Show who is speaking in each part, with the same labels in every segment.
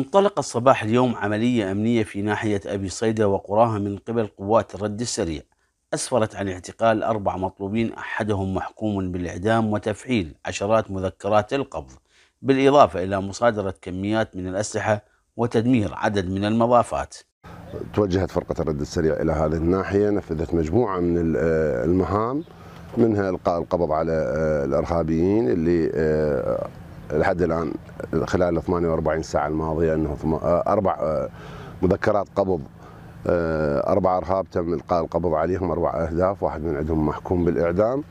Speaker 1: انطلقت صباح اليوم عملية أمنية في ناحية أبي صيدة وقراها من قبل قوات الرد السريع. أسفرت عن اعتقال أربع مطلوبين أحدهم محكوم بالإعدام وتفعيل عشرات مذكرات القبض بالإضافة إلى مصادرة كميات من الأسلحة وتدمير عدد من المضافات.
Speaker 2: توجهت فرقة الرد السريع إلى هذه الناحية نفذت مجموعة من المهام منها إلقاء القبض على الإرهابيين اللي لحد الآن خلال 48 ساعة الماضية أنه أربع مذكرات قبض أربع أرهاب تم إلقاء القبض عليهم أربع أهداف واحد من عندهم محكوم بالإعدام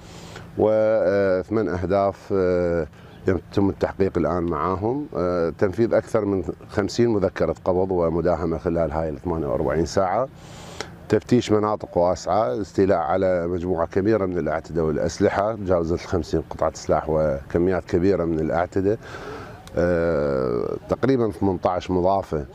Speaker 2: وثمان أهداف يتم التحقيق الآن معاهم. تنفيذ أكثر من 50 مذكرة قبض ومداهمة خلال هاي ال 48 ساعة. تفتيش مناطق واسعة استيلاء على مجموعة كبيرة من الأعتدة والأسلحة تجاوزت ال 50 قطعة سلاح وكميات كبيرة من الأعتدة. تقريبا 18 مضافة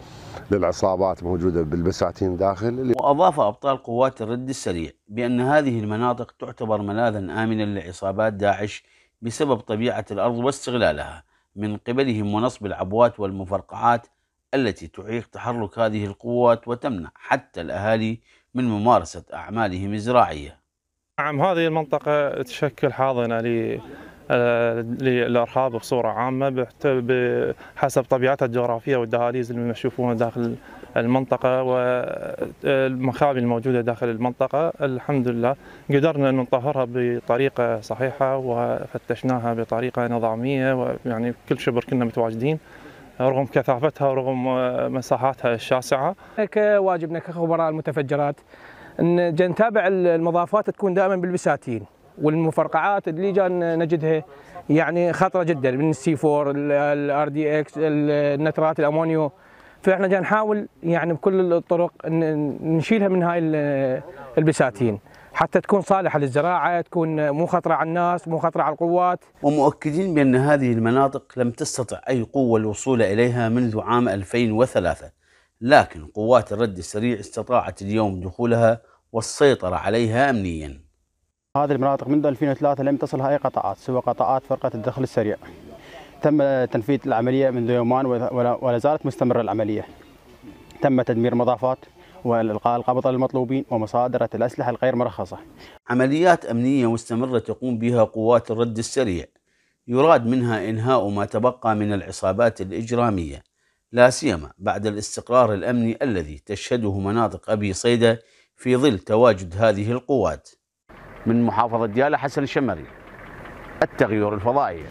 Speaker 2: للعصابات موجودة بالبساتين داخل.
Speaker 1: وأضاف أبطال قوات الرد السريع بأن هذه المناطق تعتبر ملاذا آمنا لعصابات داعش بسبب طبيعة الأرض واستغلالها من قبلهم ونصب العبوات والمفرقعات التي تعيق تحرك هذه القوات وتمنع حتى الأهالي من ممارسة أعمالهم الزراعية.
Speaker 3: نعم هذه المنطقة تشكل حاضنة للإرهاب بصورة عامة بحسب طبيعتها الجغرافية والدهاليز اللي نشوفونها داخل المنطقة والمخابئ الموجودة داخل المنطقة. الحمد لله قدرنا أن نطهرها بطريقة صحيحة وفتشناها بطريقة نظامية ويعني كل شبر كنا متواجدين. رغم كثافتها ورغم مساحاتها الشاسعة.
Speaker 4: كواجبنا كخبراء المتفجرات إن نتابع المضافات تكون دائما بالبساتين والمفرقعات اللي جان نجدها يعني خطرة جدا من ال C 4 ال RDX النترات الأمونيو فإحنا جاي نحاول يعني بكل الطرق نشيلها من هاي البساتين حتى تكون صالحة للزراعة تكون مو خطرة على الناس مو خطرة على القوات
Speaker 1: ومؤكدين بأن هذه المناطق لم تستطع أي قوة الوصول إليها منذ عام 2003 لكن قوات الرد السريع استطاعت اليوم دخولها والسيطرة عليها امنيا
Speaker 5: هذه المناطق منذ 2003 لم تصلها اي قطاعات سوى قطاعات فرقة الدخل السريع. تم تنفيذ العملية منذ يومان ولا زالت مستمرة العملية. تم تدمير مضافات والقاء القبض للمطلوبين ومصادره الأسلحة الغير مرخصة.
Speaker 1: عمليات أمنية مستمرة تقوم بها قوات الرد السريع. يراد منها إنهاء ما تبقى من العصابات الإجرامية لا سيما بعد الاستقرار الأمني الذي تشهده مناطق أبي صيدة في ظل تواجد هذه القوات. من محافظة ديالى حسن الشمري التغيير الفضائي